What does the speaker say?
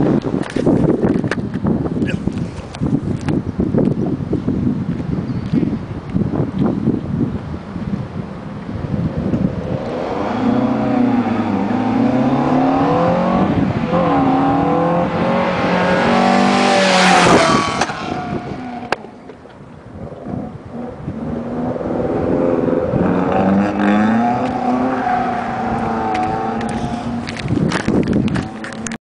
すいません。